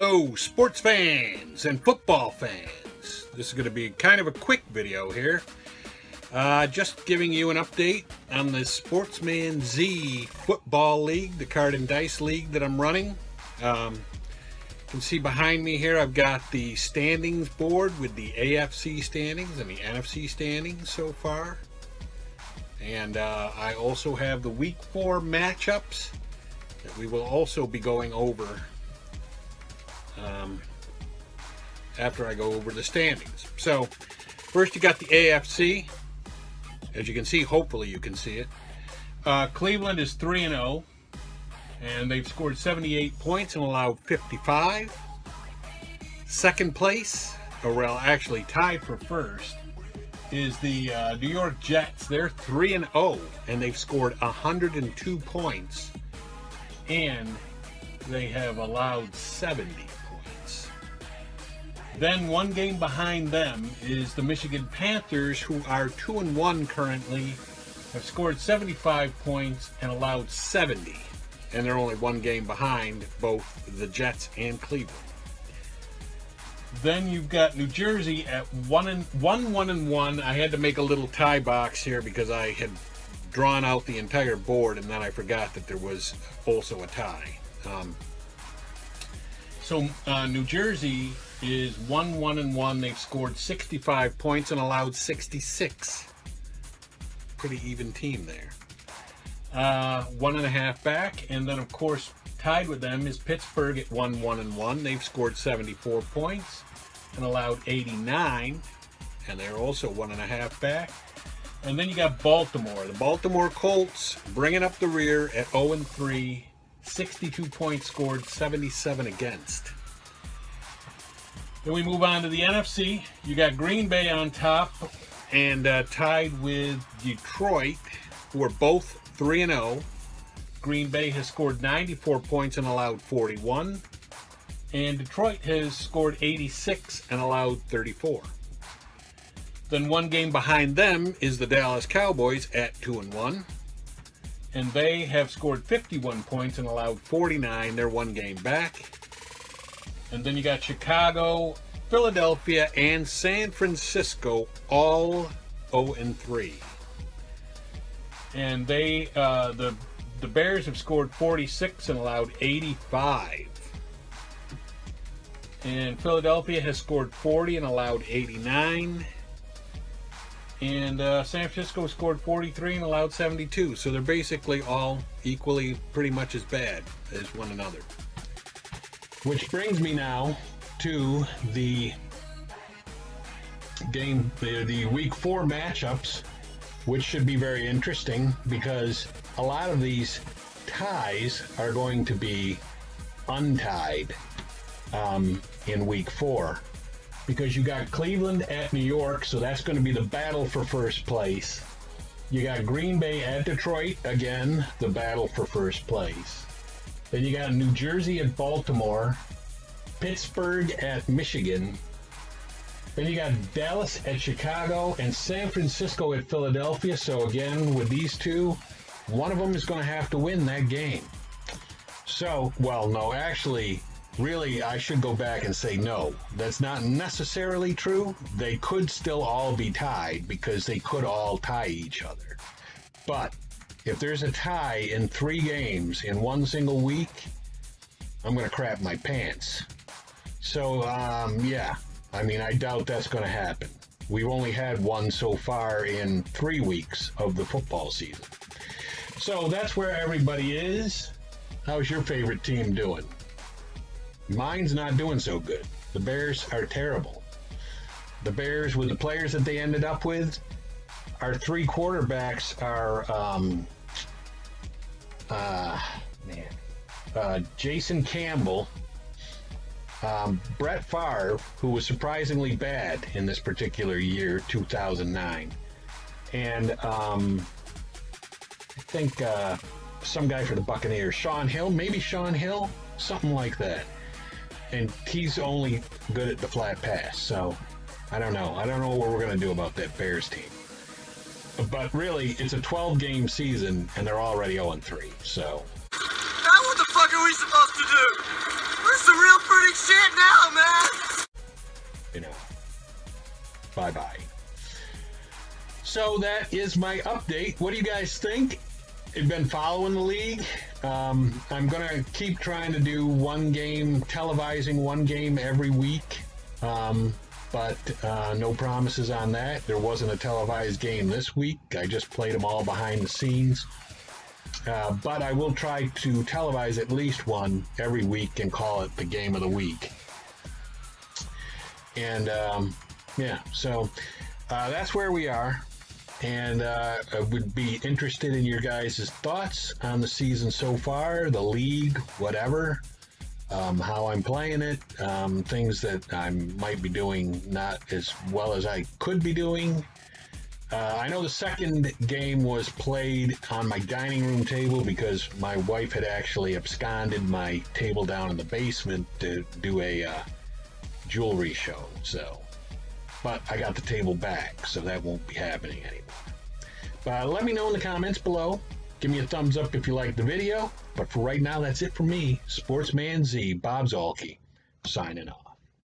Hello, sports fans and football fans. This is going to be kind of a quick video here. Uh, just giving you an update on the Sports Man Z Football League, the card and dice league that I'm running. Um, you can see behind me here I've got the standings board with the AFC standings and the NFC standings so far. And uh, I also have the week four matchups that we will also be going over um, after I go over the standings. So, first you got the AFC. As you can see, hopefully you can see it. Uh, Cleveland is 3 and 0, and they've scored 78 points and allowed 55. Second place, or well, actually tied for first, is the uh, New York Jets. They're 3 and 0, and they've scored 102 points, and they have allowed 70 points. Then one game behind them is the Michigan Panthers, who are 2 and 1 currently, have scored 75 points and allowed 70. And they're only one game behind both the Jets and Cleveland. Then you've got New Jersey at one and one, one and one. I had to make a little tie box here because I had drawn out the entire board and then I forgot that there was also a tie. Um, so uh, New Jersey is one, one and one. They've scored 65 points and allowed 66. Pretty even team there. Uh, one and a half back, and then of course tied with them is Pittsburgh at one, one and one. They've scored 74 points and allowed 89, and they're also one and a half back. And then you got Baltimore. The Baltimore Colts bringing up the rear at 0 and 3, 62 points scored, 77 against. Then we move on to the NFC. You got Green Bay on top and uh, tied with Detroit, who are both 3 and 0. Green Bay has scored 94 points and allowed 41. And Detroit has scored 86 and allowed 34. Then one game behind them is the Dallas Cowboys at 2 and 1. And they have scored 51 points and allowed 49. They're one game back. And then you got Chicago, Philadelphia, and San Francisco all 0 and 3. And they uh, the the Bears have scored 46 and allowed 85. And Philadelphia has scored 40 and allowed 89. And uh, San Francisco scored 43 and allowed 72. So they're basically all equally pretty much as bad as one another. Which brings me now to the game, the, the week four matchups, which should be very interesting because a lot of these ties are going to be untied um, in week four because you got Cleveland at New York, so that's going to be the battle for first place. You got Green Bay at Detroit, again, the battle for first place. Then you got New Jersey at Baltimore, Pittsburgh at Michigan. Then you got Dallas at Chicago and San Francisco at Philadelphia. So again, with these two, one of them is going to have to win that game. So, well, no, actually, really, I should go back and say no. That's not necessarily true. They could still all be tied because they could all tie each other. But if there's a tie in three games in one single week, I'm going to crap my pants. So, um, yeah, I mean, I doubt that's going to happen. We've only had one so far in three weeks of the football season. So that's where everybody is. How's your favorite team doing? Mine's not doing so good. The Bears are terrible. The Bears, with the players that they ended up with, our three quarterbacks are, um, uh, man, uh, Jason Campbell, um, Brett Favre, who was surprisingly bad in this particular year, 2009, and um, I think uh, some guy for the Buccaneers, Shaun Hill, maybe Shaun Hill, something like that and he's only good at the flat pass. So I don't know. I don't know what we're going to do about that Bears team. But really, it's a 12 game season, and they're already 0 3. So. Now what the fuck are we supposed to do? Where's the real pretty see it now, man. You know. Bye bye. So that is my update. What do you guys think? You've been following the league. Um, I'm going to keep trying to do one game, televising one game every week. Um, but uh, no promises on that. There wasn't a televised game this week. I just played them all behind the scenes. Uh, but I will try to televise at least one every week and call it the game of the week. And um, yeah, so uh, that's where we are. And uh, I would be interested in your guys' thoughts on the season so far, the league, whatever, um, how I'm playing it, um, things that I might be doing not as well as I could be doing. Uh, I know the second game was played on my dining room table because my wife had actually absconded my table down in the basement to do a uh, jewelry show. So but I got the table back, so that won't be happening anymore. But let me know in the comments below. Give me a thumbs up if you like the video. But for right now, that's it for me, Sports Man Z, Bob Zuhlke, signing off.